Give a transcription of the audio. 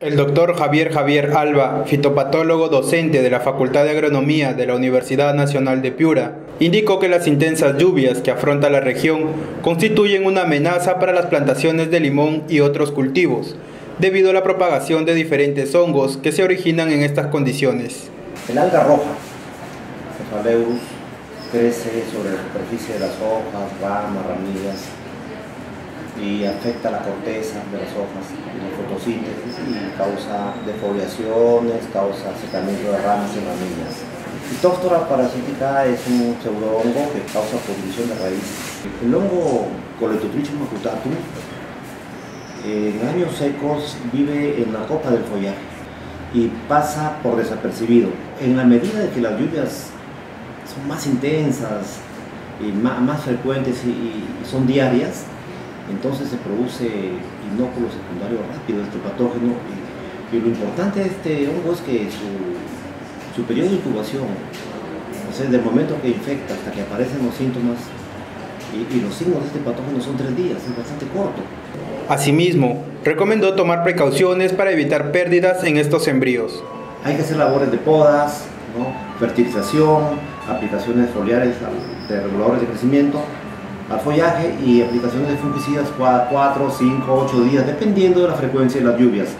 El doctor Javier Javier Alba, fitopatólogo docente de la Facultad de Agronomía de la Universidad Nacional de Piura, indicó que las intensas lluvias que afronta la región constituyen una amenaza para las plantaciones de limón y otros cultivos, debido a la propagación de diferentes hongos que se originan en estas condiciones. El alga roja, Cephaleurus, crece sobre la superficie de las hojas, ramas, ramillas, y afecta la corteza de las hojas y causa defoliaciones, causa secamiento de ramas y ramillas. Phytophthora parasítica es un pseudohongo que causa pudrición de raíces. El hongo Coletotrichum macutatum en años secos vive en la copa del follaje y pasa por desapercibido. En la medida de que las lluvias son más intensas y más, frecuentes y son diarias, entonces se produce inóculo secundario rápido, este patógeno. Y, lo importante de este hongo es que su, periodo de incubación, o sea, desde el momento que infecta hasta que aparecen los síntomas y, y los signos de este patógeno son tres días, es bastante corto. Asimismo, recomendó tomar precauciones para evitar pérdidas en estos embrios. Hay que hacer labores de podas, fertilización, aplicaciones foliares de reguladores de crecimiento al follaje y aplicaciones de fungicidas 4, 5, 8 días, dependiendo de la frecuencia de las lluvias.